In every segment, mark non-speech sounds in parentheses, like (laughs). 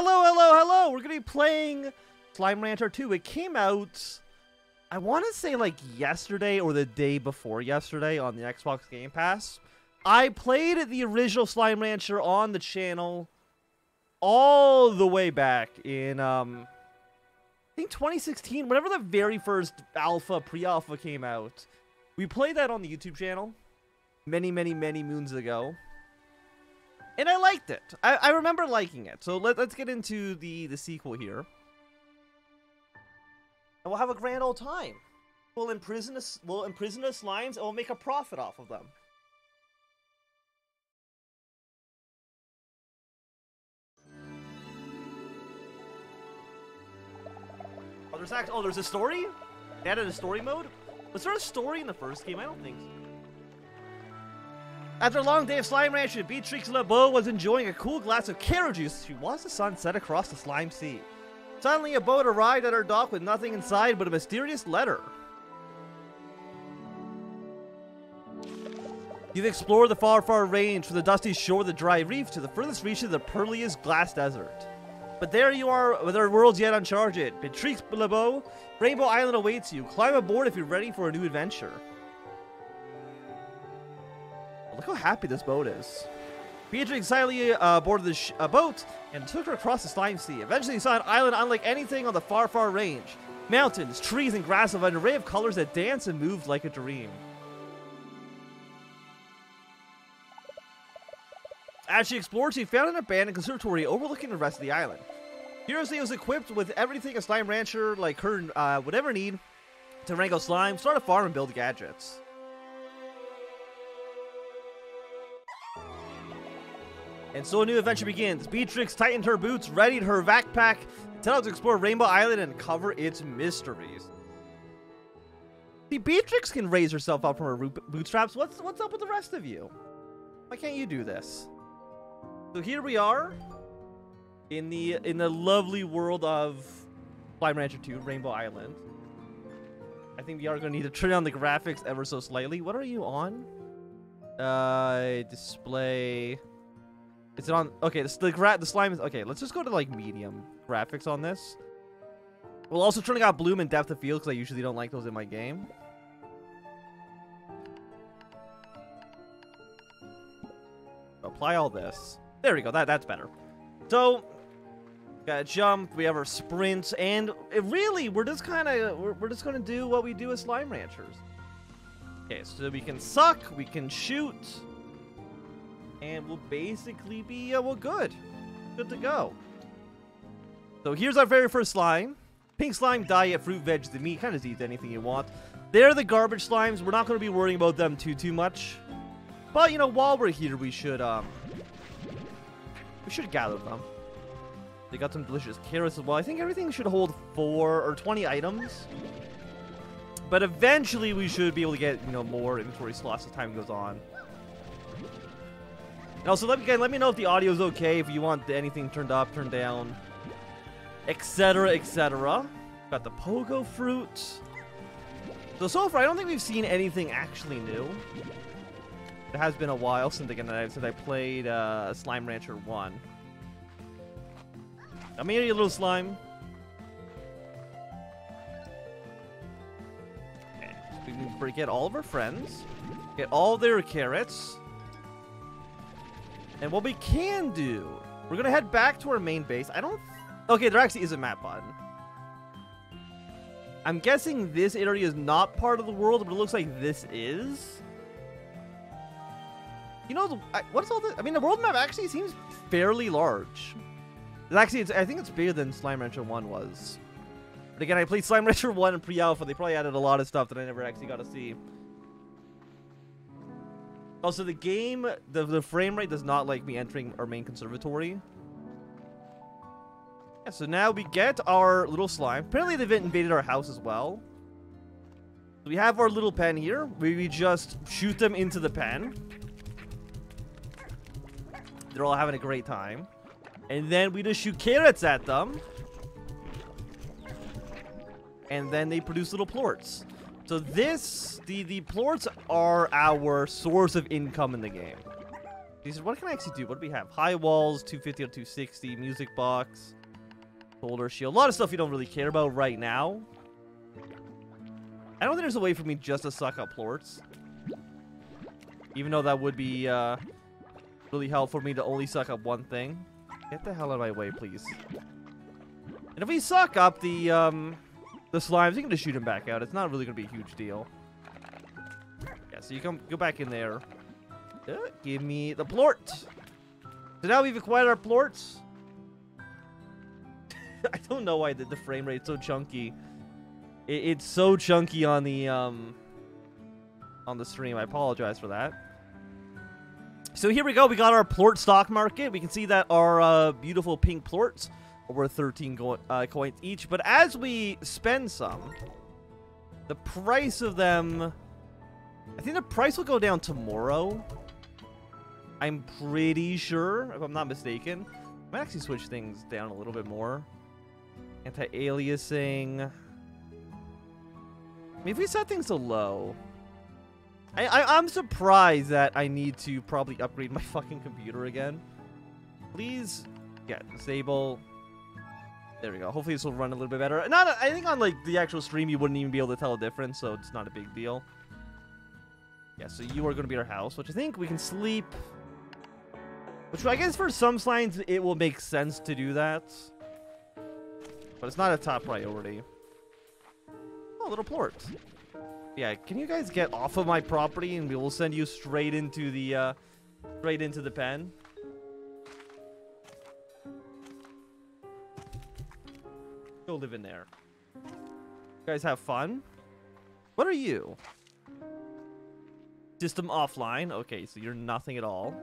Hello, hello, hello! We're gonna be playing Slime Rancher 2. It came out, I want to say like yesterday or the day before yesterday on the Xbox Game Pass. I played the original Slime Rancher on the channel all the way back in, um, I think 2016, whenever the very first alpha, pre-alpha came out. We played that on the YouTube channel many, many, many moons ago. And I liked it. I, I remember liking it. So let, let's get into the, the sequel here. And we'll have a grand old time. We'll imprison us, we'll imprison the slimes, and we'll make a profit off of them. Oh, there's act. Oh, there's a story. They added a story mode. Was there a story in the first game? I don't think so. After a long day of slime ranching, Beatrix LeBeau was enjoying a cool glass of carrot juice. She watched the sun set across the slime sea. Suddenly, a boat arrived at her dock with nothing inside but a mysterious letter. You've explored the far, far range from the dusty shore of the dry reef to the furthest reaches of the pearliest glass desert. But there you are, with our worlds yet uncharted. Beatrix LeBeau, Rainbow Island awaits you. Climb aboard if you're ready for a new adventure. Look how happy this boat is. Beatrix excitedly uh, boarded the uh, boat and took her across the slime sea. Eventually, you saw an island unlike anything on the far, far range. Mountains, trees, and grass of an array of colors that danced and moved like a dream. As she explored, she found an abandoned conservatory overlooking the rest of the island. Curiously, was equipped with everything a slime rancher like her uh, would ever need to wrangle slime, start a farm, and build gadgets. And so a new adventure begins. Beatrix tightened her boots, readied her backpack, and set out to explore Rainbow Island and cover its mysteries. See, Beatrix can raise herself up from her bootstraps. What's what's up with the rest of you? Why can't you do this? So here we are in the in the lovely world of Slime Rancher 2, Rainbow Island. I think we are going to need to turn down the graphics ever so slightly. What are you on? Uh, display. Is it on? Okay, the, the, gra the slime is... Okay, let's just go to, like, medium graphics on this. We'll also turning out bloom and depth of field, because I usually don't like those in my game. Apply all this. There we go. That That's better. So, got jump. We have our sprints. And really, we're just kind of... We're, we're just to do what we do as slime ranchers. Okay, so we can suck. We can shoot and we'll basically be, uh, well, good. Good to go. So here's our very first slime. Pink slime, diet, fruit, veg, the meat. Kind of eat anything you want. They're the garbage slimes. We're not going to be worrying about them too, too much. But, you know, while we're here, we should, um... We should gather them. They got some delicious carrots as well. I think everything should hold 4 or 20 items. But eventually we should be able to get, you know, more inventory slots as time goes on. And also, let me, let me know if the audio is okay, if you want anything turned up, turned down, etc., etc. Got the pogo fruit. So, so far, I don't think we've seen anything actually new. It has been a while since, again, since I played uh, Slime Rancher 1. Come here, you little slime. Okay. We can get all of our friends. Get all their carrots. And what we can do, we're to head back to our main base. I don't... Okay, there actually is a map button. I'm guessing this area is not part of the world, but it looks like this is. You know, what's all this? I mean, the world map actually seems fairly large. Actually, it's, I think it's bigger than Slime Rancher 1 was. But again, I played Slime (laughs) Rancher 1 and pre-alpha. They probably added a lot of stuff that I never actually got to see. Also, the game, the, the frame rate does not like me entering our main conservatory. Yeah, so now we get our little slime. Apparently they've invaded our house as well. we have our little pen here. We just shoot them into the pen. They're all having a great time. And then we just shoot carrots at them. And then they produce little plorts. So this, the, the plorts are our source of income in the game. These, what can I actually do? What do we have? High walls, 250 to 260, music box, solar shield. A lot of stuff you don't really care about right now. I don't think there's a way for me just to suck up plorts. Even though that would be uh, really helpful for me to only suck up one thing. Get the hell out of my way, please. And if we suck up the um, the slimes, you can just shoot them back out. It's not really going to be a huge deal. Yeah, so you come go back in there. Uh, give me the plort. So now we've acquired our plorts. (laughs) I don't know why the, the frame rate's so chunky. It, it's so chunky on the um on the stream. I apologize for that. So here we go. We got our plort stock market. We can see that our uh, beautiful pink plorts worth 13 go uh, coins each. But as we spend some, the price of them... I think the price will go down tomorrow. I'm pretty sure, if I'm not mistaken. I might actually switch things down a little bit more. Anti-aliasing. I mean, if we set things to low... I, I, I'm surprised that I need to probably upgrade my (laughs) fucking computer again. Please, yeah, disable. There we go. Hopefully this will run a little bit better. Not, I think on like the actual stream you wouldn't even be able to tell a difference, so it's not a big deal. Yeah, so you are going to be our house, which I think we can sleep. Which I guess for some slimes it will make sense to do that. But it's not a top priority. Oh, little plort. Yeah, can you guys get off of my property and we will send you straight into the, uh, straight into the pen? Go live in there. You guys have fun? What are you? System offline. Okay, so you're nothing at all.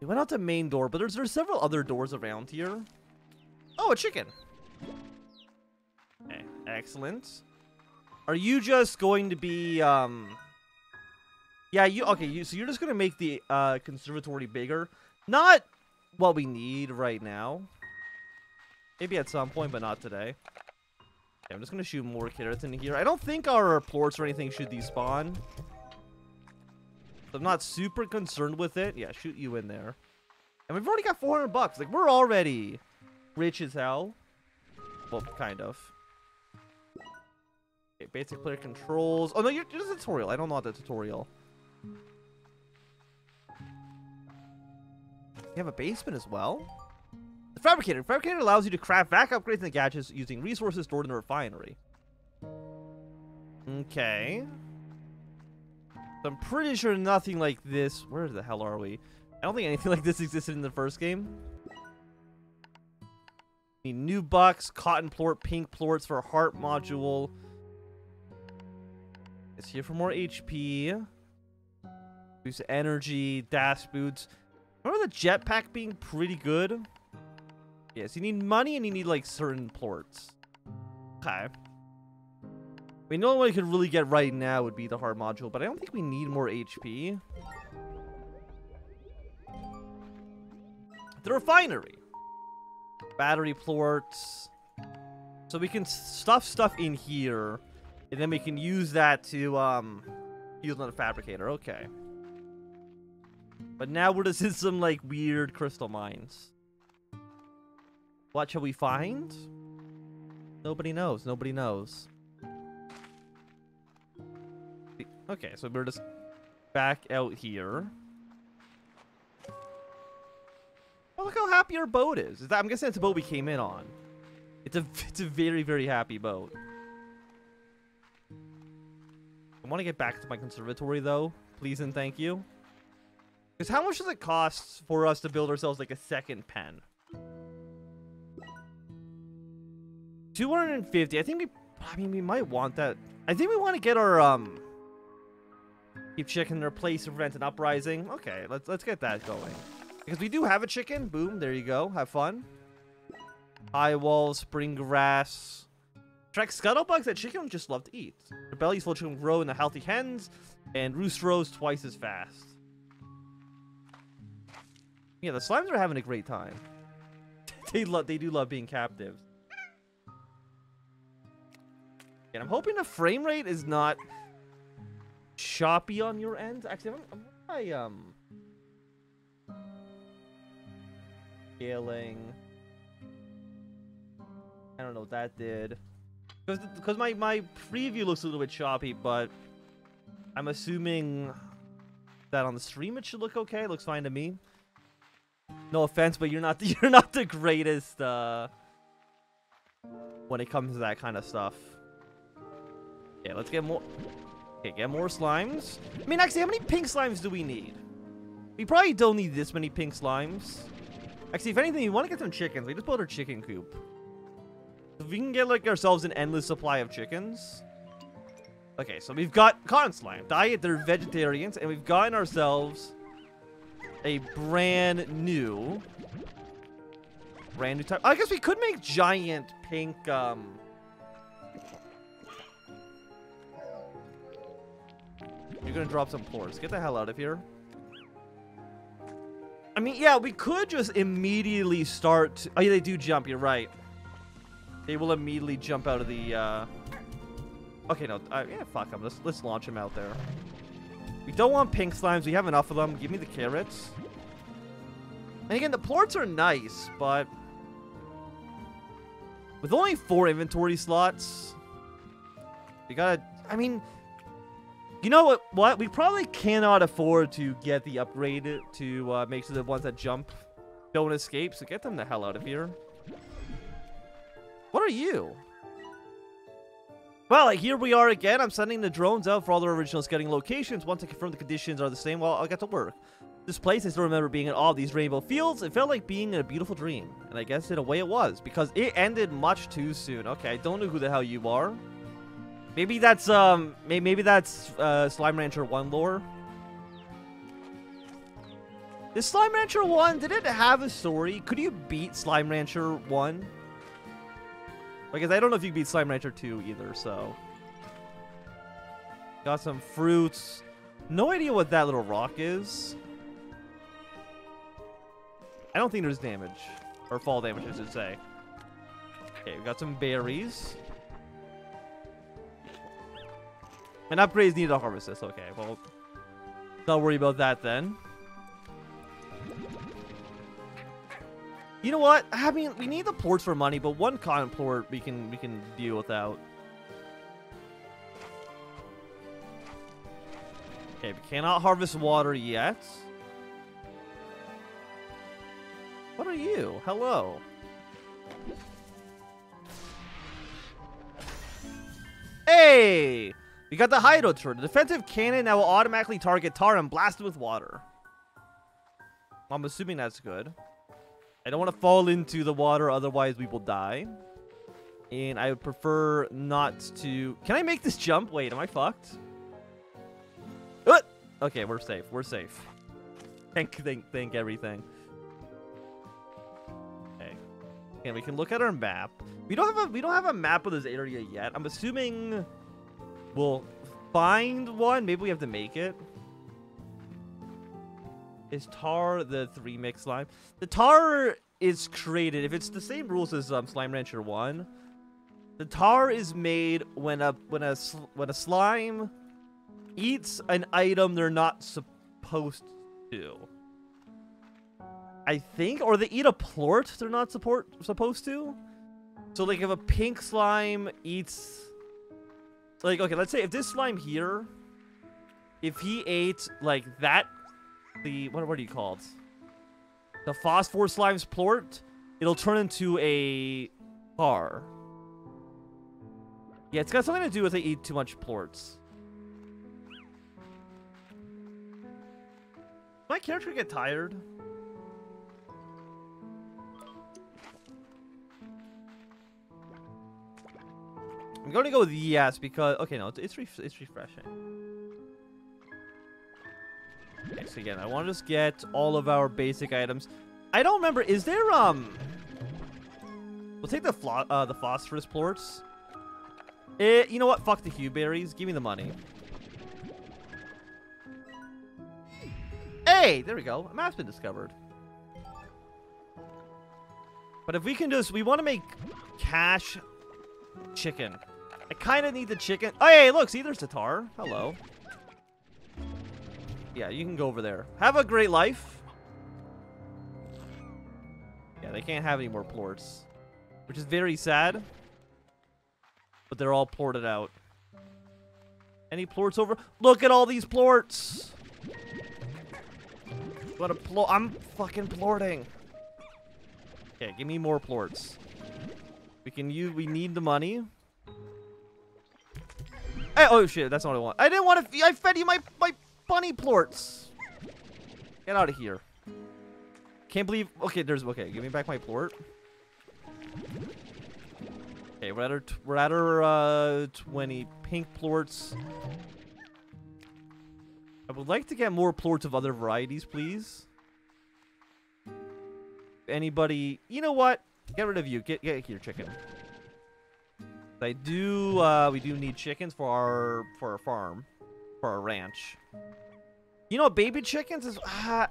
We went out the main door, but there's there's several other doors around here. Oh, a chicken. Okay, excellent. Are you just going to be um Yeah, you okay, you so you're just going to make the uh conservatory bigger. Not what we need right now. Maybe at some point, but not today. I'm just to shoot more carrots in here. I don't think our plorts or anything should despawn. I'm not super concerned with it. Yeah, shoot you in there. And we've already got 400 bucks. Like, we're already rich as hell. Well, kind of. Okay, basic player controls. Oh, no, you're, you're the tutorial. I don't know the tutorial. You have a basement as well? Fabricator. Fabricator allows you to craft back upgrades and gadgets using resources stored in the refinery. Okay. So I'm pretty sure nothing like this... Where the hell are we? I don't think anything (laughs) like this existed in the first game. Need new bucks, cotton plort, pink plorts for heart module. It's here for more HP. Boost energy, dash boots. Remember the jetpack being pretty good? Yes, you need money and you need like certain plorts. Okay. I mean, the only one we could really get right now would be the heart module, but I don't think we need more HP. The refinery. Battery plorts. So we can stuff stuff in here, and then we can use that to um use on the fabricator. Okay. But now we're just in some like weird crystal mines. What shall we find? Nobody knows. Nobody knows. Okay, so we're just back out here. Oh, look how happy our boat is. is that, I'm guessing it's a boat we came in on. It's a (laughs) it's a very very happy boat. I want to get back to my conservatory though, please and thank you. Because how much does it cost for us to build ourselves like a second pen? 250. I think we I mean we might want that. I think we want to get our um Keep chicken their place to prevent an uprising. Okay, let's let's get that going. Because we do have a chicken. Boom, there you go. Have fun. High walls, spring grass. Track scuttlebugs that chicken just love to eat. Their bellies full chicken grow into healthy hens, and roost rows twice as fast. Yeah, the slimes are having a great time. (laughs) they love they do love being captives. And I'm hoping the frame rate is not choppy on your end. Actually, I'm, I, um... Scaling... I don't know what that did. Because my, my preview looks a little bit choppy, but I'm assuming that on the stream it should look okay. It looks fine to me. No offense, but you're not the, (laughs) you're not the greatest uh, when it comes to that kind of stuff. Okay, let's get more. Okay, get more slimes. I mean, actually, how many pink slimes do we need? We probably don't need this many pink slimes. Actually, if anything, we want to get some chickens. We just build our chicken coop. If we can get like ourselves an endless supply of chickens. Okay, so we've got cotton slime. Diet, they're vegetarians, and we've gotten ourselves a brand new brand new type. I guess we could make giant pink um You're gonna drop some floors. Get the hell out of here. I mean, yeah, we could just immediately start... Oh, yeah, they do jump. You're right. They will immediately jump out of the, uh... Okay, no. Uh, yeah, fuck them. Let's, let's launch them out there. We don't want pink slimes. We have enough of them. Give me the carrots. And again, the plorts are nice, but... With only four inventory slots... We gotta... I mean... You know what? What? We probably cannot afford to get the upgrade to uh, make sure the ones that jump don't escape, so get them the hell out of here. What are you? Well, here we are again. I'm sending the drones out for all their original scouting locations. Once I confirm the conditions are the same, well, I'll get to work. This place, I still remember being in all these rainbow fields. It felt like being in a beautiful dream. And I guess in a way it was, because it ended much too soon. Okay, I don't know who the hell you are. Maybe that's, um, maybe that's, uh, Slime Rancher 1 lore. Is Slime Rancher 1, did it have a story? Could you beat Slime Rancher 1? Because I don't know if you beat Slime Rancher 2 either, so. Got some fruits. No idea what that little rock is. I don't think there's damage. Or fall damage, I should say. Okay, we got some berries. And upgrades need to harvest this. Okay, well, don't worry about that then. You know what? I mean, we need the plorts for money, but one cotton plort we can we can deal without. Okay, we cannot harvest water yet. What are you? Hello. Hey! We got the Hydro turret. The defensive cannon that will automatically target tar and blast it with water. I'm assuming that's good. I don't want to fall into the water, otherwise we will die. And I would prefer not to... Can I make this jump? Wait, am I fucked? Uh! Okay, we're safe. We're safe. (laughs) Thank, thank, thank everything. Okay. And we can look at our map. We don't have a we don't have a map of this area yet. I'm assuming We'll find one. Maybe we have to make it. Is tar the three mix slime? The tar is created if it's the same rules as um, Slime Rancher One. The tar is made when a when a when a slime eats an item they're not supposed to. I think, or they eat a plort they're not support supposed to. So like if a pink slime eats like, okay, let's say if this slime here, if he ate, like, that, the, what, what are you called? The phosphor slime's plort, it'll turn into a bar. Yeah, it's got something to do with they eat too much plorts. My character get tired? I'm going to go with yes because okay, no, it's it's, ref it's refreshing. Okay, so again, I want to just get all of our basic items. I don't remember. Is there um? We'll take the flo uh, the phosphorus plorts. Eh, you know what? Fuck the cuberries. Give me the money. Hey, there we go. A map's been discovered. But if we can just, we want to make cash chicken. I kind of need the chicken. Oh, hey, look, see, there's the tar. Hello. Yeah, you can go over there. Have a great life. Yeah, they can't have any more plorts. Which is very sad. But they're all plorted out. Any plorts over? Look at all these plorts! What a plort. I'm fucking plorting. Okay, give me more plorts. We can use. We need the money. Hey, oh shit, that's not what I want. I didn't want to. I fed you my my bunny plorts. Get out of here. Can't believe. Okay, there's. Okay, give me back my plort. Okay, we're at our. We're at our uh, 20 pink plorts. I would like to get more plorts of other varieties, please. Anybody? You know what? Get rid of you. Get get here, chicken. I do. Uh, we do need chickens for our for our farm, for our ranch. You know, baby chickens is. Uh,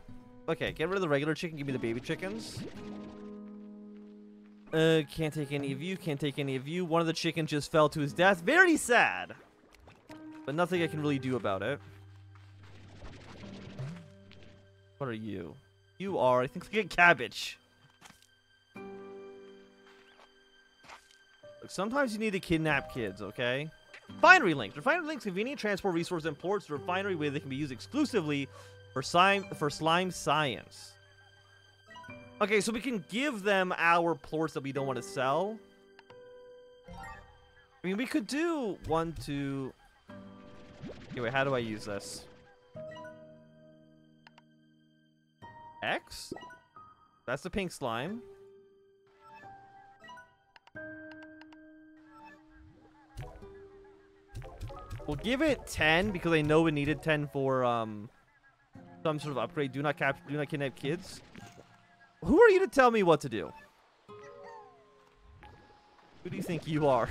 okay, get rid of the regular chicken. Give me the baby chickens. Uh, can't take any of you. Can't take any of you. One of the chickens just fell to his death. Very sad. But nothing I can really do about it. What are you? You are, I think, get cabbage. Sometimes you need to kidnap kids, okay? Refinery links. Refinery Link's convenient transport resource imports the refinery where they can be used exclusively for slime for slime science. Okay, so we can give them our plorts that we don't want to sell. I mean, we could do one, two... Okay, wait, how do I use this? X? That's the pink slime. We'll give it 10 because I know we needed 10 for um some sort of upgrade. Do not capture, do not kidnap kids. Who are you to tell me what to do? Who do you think you are?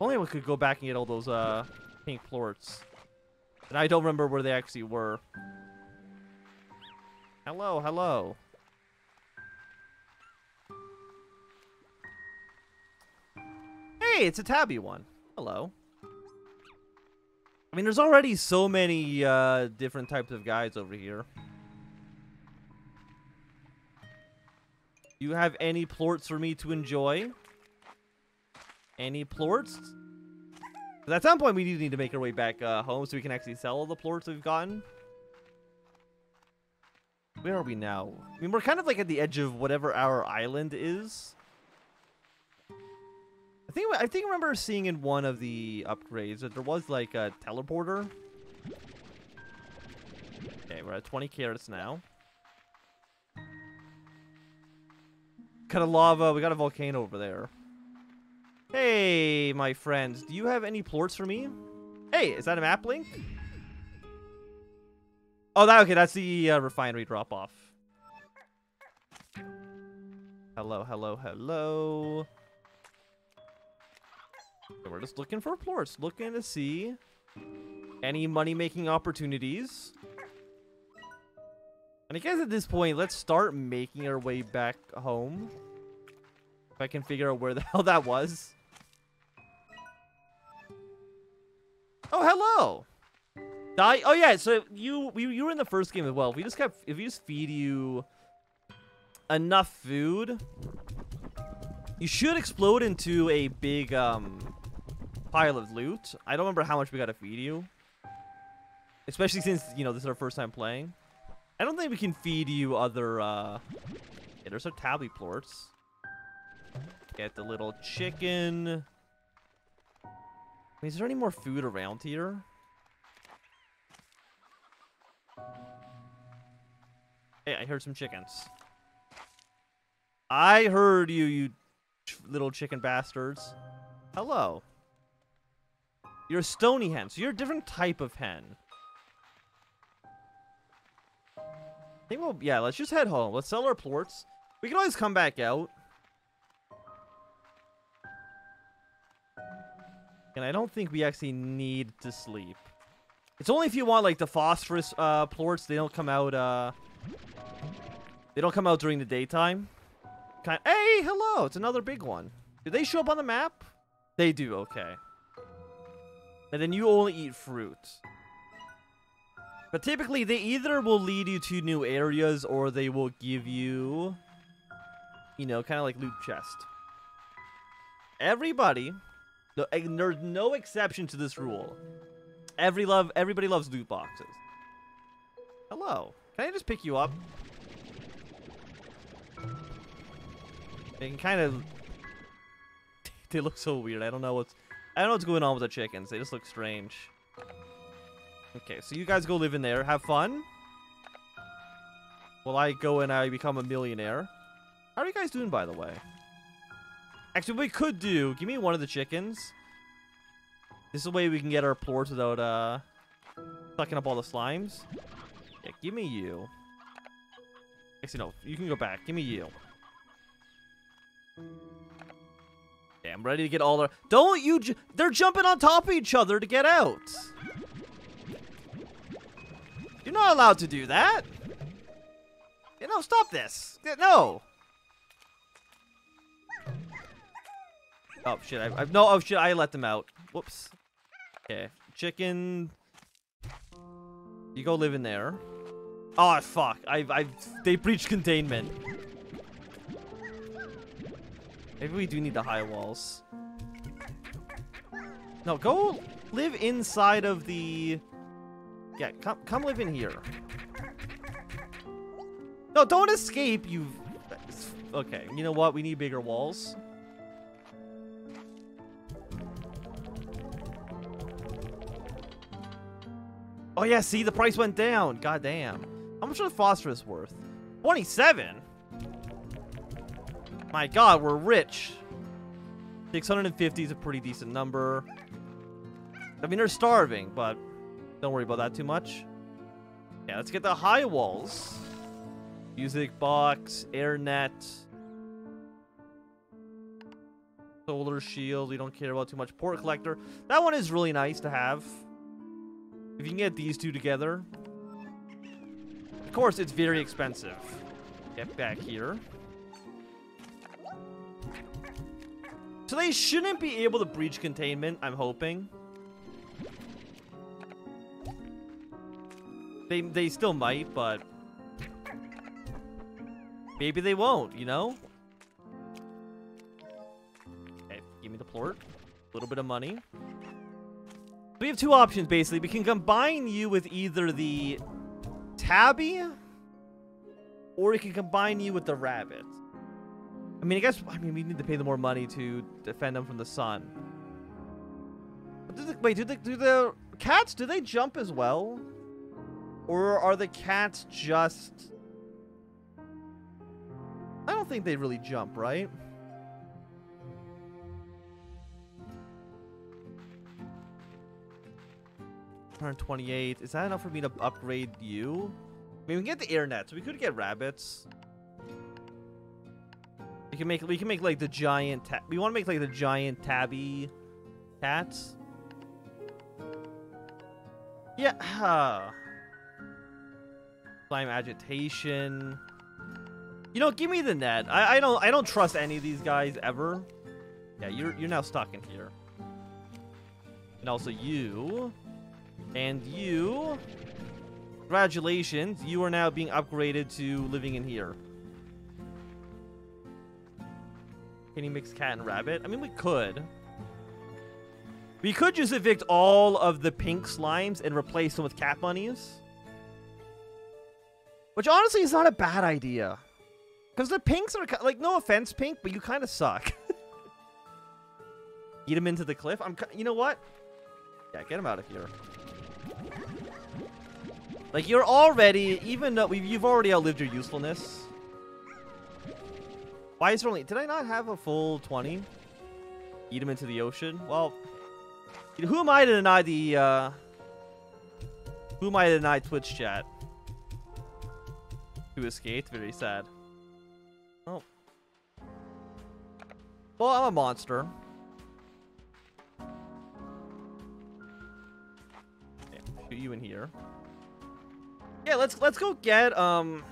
Only we could go back and get all those uh pink plorts. And I don't remember where they actually were. Hello, hello. Hey, it's a tabby one. Hello. I mean, there's already so many uh, different types of guys over here. You have any plorts for me to enjoy? Any plorts? at some point, we do need to make our way back uh, home so we can actually sell all the plorts we've gotten. Where are we now? I mean, we're kind of like at the edge of whatever our island is. I think I think I remember seeing in one of the upgrades that there was like a teleporter. Okay, we're at 20 carrots now. Cut a lava. We got a volcano over there. Hey, my friends. Do you have any plorts for me? Hey, is that a map link? Oh, that okay. That's the uh, refinery drop off. Hello, hello, hello. We're just looking for plorts, looking to see any money-making opportunities. And I guess at this point, let's start making our way back home. If I can figure out where the (laughs) hell that was. Oh, hello. Die. Oh yeah. So you we, you were in the first game as well. If we just kept if we just feed you enough food, you should explode into a big um pile of loot. I don't remember how much we got to feed you. Especially since, you know, this is our first time playing. I don't think we can feed you other, uh... Yeah, there's our tabby plorts. Get the little chicken. I mean, Is there any more food around here? Hey, I heard some chickens. I heard you, you little chicken bastards. Hello. You're a stony hen, so you're a different type of hen. I think we'll, yeah, let's just head home. Let's sell our plorts. We can always come back out. And I don't think we actually need to sleep. It's only if you want, like, the phosphorus uh, plorts. They don't come out, uh... They don't come out during the daytime. Kind hey, hello! It's another big one. Do they show up on the map? They do, okay. And then you only eat fruit. But typically, they either will lead you to new areas or they will give you, you know, kind of like loot chest. Everybody, no, there's no exception to this rule. Every love, everybody loves loot boxes. Hello, can I just pick you up? They can kind of, (laughs) they look so weird. I don't know what's, I don't know what's going on with the chickens. They just look strange. Okay, so you guys go live in there. Have fun. While I go and I become a millionaire. How are you guys doing, by the way? Actually, we could do, give me one of the chickens. This is a way we can get our plorts without uh, sucking up all the slimes. Yeah, give me you. Actually, no, you can go back. Give me you. Yeah, I'm ready to get all the... Don't you... They're jumping on top of each other to get out. You're not allowed to do that. You know, stop this. No. Oh, shit. I, I, no, oh, shit. I let them out. Whoops. Okay. Chicken. You go live in there. Oh, fuck. I, I, they breached containment. Maybe we do need the high walls. No, go live inside of the yeah, come come live in here. No, don't escape, you... Okay, you know what? We need bigger walls. Oh yeah, see, the price went down. God damn. How much is phosphorus worth? 27? My god, we're rich. 650 is a pretty decent number. I mean, they're starving, but don't worry about that too much. Yeah, let's get the high walls. Music box, air net. Solar shield, we don't care about too much. Plort collector. That one is really nice to have. If you can get these two together. Of course, it's very expensive. Get back here. So they shouldn't be able to breach containment, I'm hoping. They, they still might, but... Maybe they won't, you know? Okay, give me the plort. A little bit of money. We have two options, basically. We can combine you with either the tabby, or we can combine you with the rabbit. I mean, I guess, I mean, we need to pay them more money to defend them from the sun. Do the, wait, do the, do the cats, do they jump as well? Or are the cats just... I don't think they really jump, right? Hundred twenty-eight. Is that enough for me to upgrade you? I mean, we can get the air net, so we could get rabbits. Can make we can make like the giant. we want to make like the giant tabby cats. Yeah. (sighs) Slime agitation. You know, give me the net. I, I don't I don't trust any of these guys ever. Yeah, you're you're now stuck in here. And also you. And you. Congratulations, you are now being upgraded to living in here. Can you mix cat and rabbit? I mean, we could. We could just evict all of the pink slimes and replace them with cat bunnies. Which honestly is not a bad idea. Because the pinks are, like, no offense, pink, but you kind of suck. (laughs) Eat him into the cliff? I'm, you know what? Yeah, get him out of here. Like, you're already, even though you've already outlived your usefulness. Why is there only, did I not have a full 20? Eat him into the ocean? Well, who am I to deny the, uh, who am I to deny Twitch chat? who escaped. Very sad. Oh. Well, I'm a monster. shoot you in here. Yeah, let's let's go get um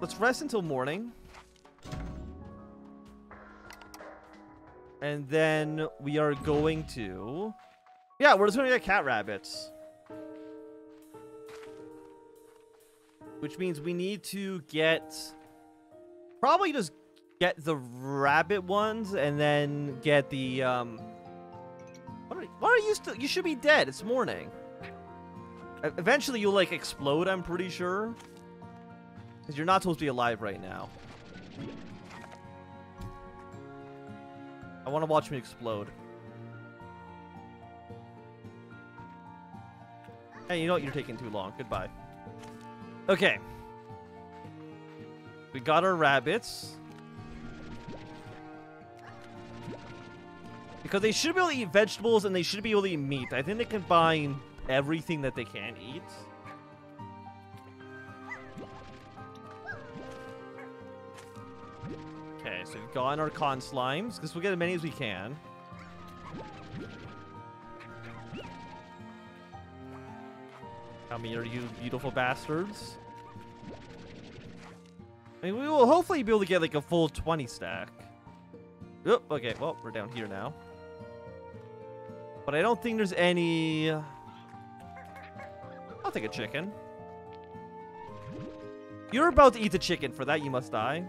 let's rest until morning. And then we are going to Yeah, we're just gonna get cat rabbits. which means we need to get probably just get the rabbit ones and then get the um. What are, are you still? You should be dead. It's morning. Eventually, you'll like explode. I'm pretty sure. Because you're not supposed to be alive right now. I want to watch me explode. Hey, you know what? You're taking too long. Goodbye. Okay. We got our rabbits. Because they should be able to eat vegetables and they should be able to eat meat. I think they combine everything that they can eat. Okay, so we've gotten our con slimes, because we'll get as many as we can. How many are you beautiful bastards? I mean, we will hopefully be able to get like a full 20 stack. Oop, okay, well, we're down here now. But I don't think there's any... I'll take a chicken. You're about to eat the chicken. For that, you must die.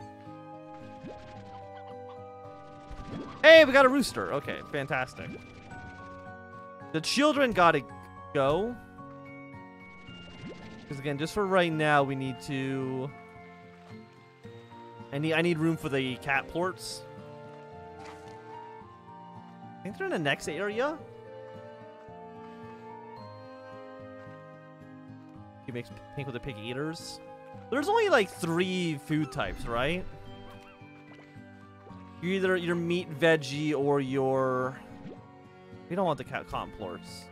Hey, we got a rooster. Okay, fantastic. The children gotta go. Because again, just for right now, we need to... I need, I need room for the cat plorts. I think they're in the next area. He makes pink with the pig eaters. There's only like three food types, right? You're either your meat veggie or your. We don't want the cat complorts.